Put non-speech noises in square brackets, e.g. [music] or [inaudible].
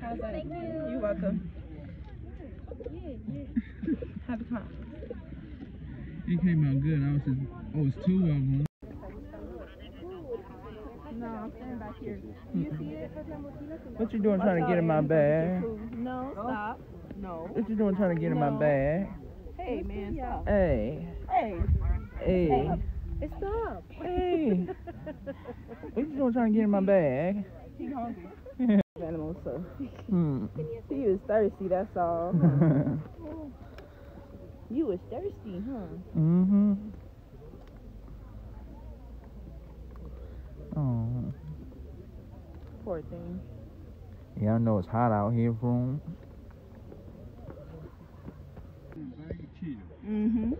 How's that? Thank you. You're welcome. Happy car. It came out good. I was just, oh, it's two of them. No, I'm standing back here. You see it? What you doing trying to get in my bag? No, stop. No. What you doing trying to get in my bag? Hey, man, stop. Hey, Hey. hey, Hey, stop. hey. [laughs] What you doing trying to get in my bag? He hungry. Animals, so. Hmm. He was thirsty, that's all. [laughs] You was thirsty, huh? mm-hmm. Oh. Poor thing. Yeah, I know it's hot out here, from. Mm-hmm.